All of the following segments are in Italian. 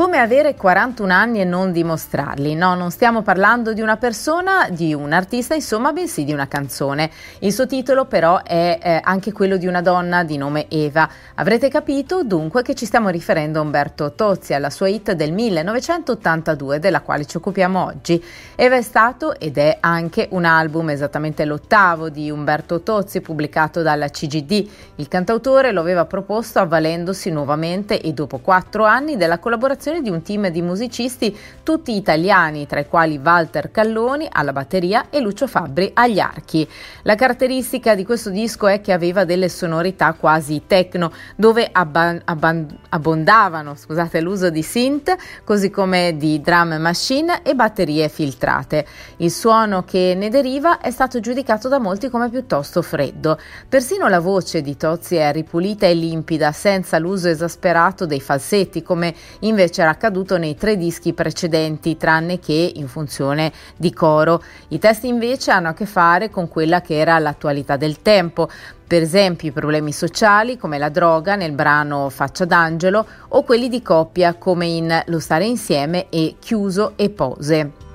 Come avere 41 anni e non dimostrarli? No, non stiamo parlando di una persona, di un artista, insomma, bensì di una canzone. Il suo titolo però è eh, anche quello di una donna di nome Eva. Avrete capito dunque che ci stiamo riferendo a Umberto Tozzi, alla sua hit del 1982, della quale ci occupiamo oggi. Eva è stato ed è anche un album, esattamente l'ottavo di Umberto Tozzi, pubblicato dalla CGD. Il cantautore lo aveva proposto avvalendosi nuovamente e dopo quattro anni della collaborazione collaborazione di un team di musicisti tutti italiani, tra i quali Walter Calloni alla batteria e Lucio Fabbri agli archi. La caratteristica di questo disco è che aveva delle sonorità quasi techno, dove abba- abba- abbondavano scusate, l'uso di synth, così come di drum machine e batterie filtrate. Il suono che ne deriva è stato giudicato da molti come piuttosto freddo. Persino la voce di Tozzi è ripulita e limpida, senza l'uso esasperato dei falsetti, come invece invece era accaduto nei tre dischi precedenti, tranne che in funzione di coro. I testi invece hanno a che fare con quella che era l'attualità del tempo, per esempio i problemi sociali come la droga nel brano Faccia d'Angelo o quelli di coppia come in Lo stare insieme e Chiuso e Pose.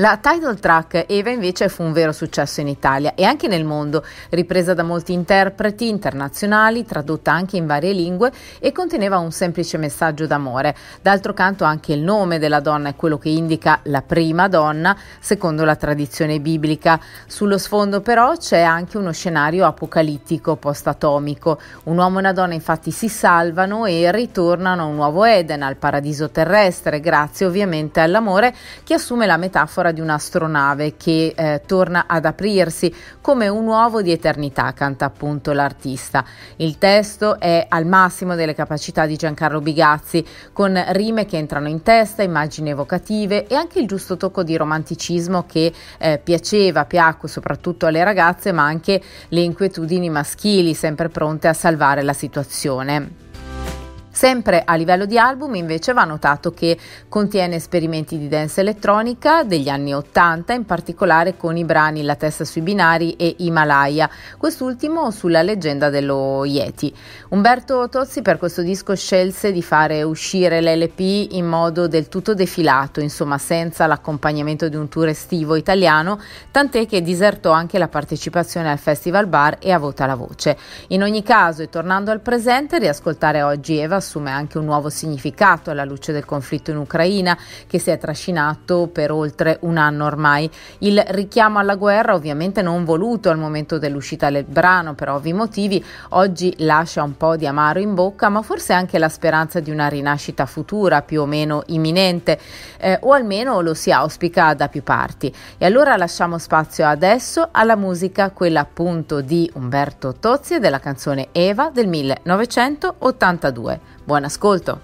La title track Eva invece fu un vero successo in Italia e anche nel mondo, ripresa da molti interpreti internazionali, tradotta anche in varie lingue e conteneva un semplice messaggio d'amore. D'altro canto anche il nome della donna è quello che indica la prima donna, secondo la tradizione biblica. Sullo sfondo però c'è anche uno scenario apocalittico post-atomico. Un uomo e una donna infatti si salvano e ritornano a un nuovo Eden, al paradiso terrestre, grazie ovviamente all'amore che assume la metafora ancora di un'astronave che eh, torna ad aprirsi come un uovo di eternità, canta appunto l'artista. Il testo è al massimo delle capacità di Giancarlo Bigazzi, con rime che entrano in testa, immagini evocative e anche il giusto tocco di romanticismo che eh, piaceva, piacque soprattutto alle ragazze, ma anche le inquietudini maschili, sempre pronte a salvare la situazione. Sempre a livello di album invece va notato che contiene esperimenti di dance elettronica degli anni 80, in particolare con i brani La testa sui binari e Himalaya, quest'ultimo sulla leggenda dello Yeti. Umberto Tozzi per questo disco scelse di fare uscire l'LP in modo del tutto defilato, insomma senza l'accompagnamento di un tour estivo italiano, tant'è che disertò anche la partecipazione al Festival Bar e a Vota la Voce. In ogni caso, e tornando al presente, riascoltare oggi Eva assume anche un nuovo significato alla luce del conflitto in Ucraina che si è trascinato per oltre un anno ormai. Il richiamo alla guerra, ovviamente non voluto al momento dell'uscita del brano per ovvi motivi, oggi lascia un po' di amaro in bocca, ma forse anche la speranza di una rinascita futura più o meno imminente, eh, o almeno lo si auspica da più parti. E allora lasciamo spazio adesso alla musica, quella appunto di Umberto Tozzi e della canzone Eva del 1982. Buon ascolto!